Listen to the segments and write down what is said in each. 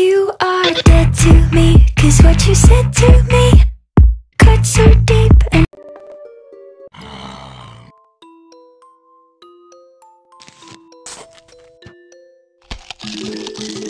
You are dead to me, cause what you said to me cut so deep and Brains.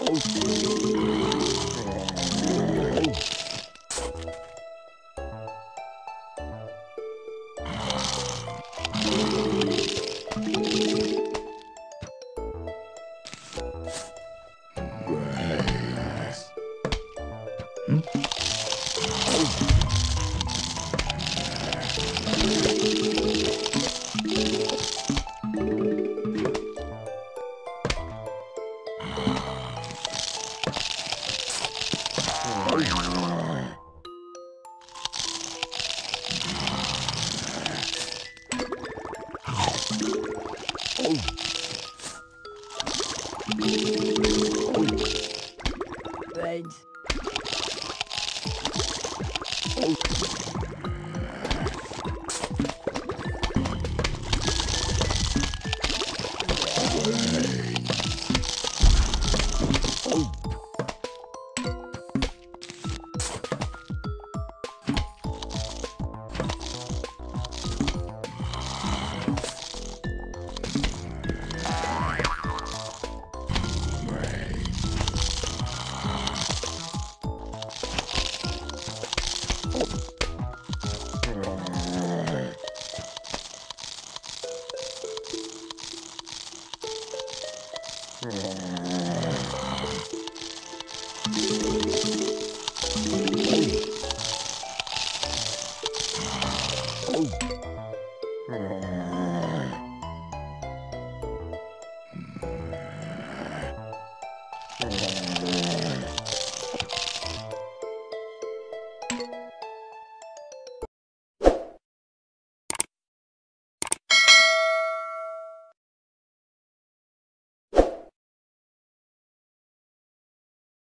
Brains. Brains. Yeah.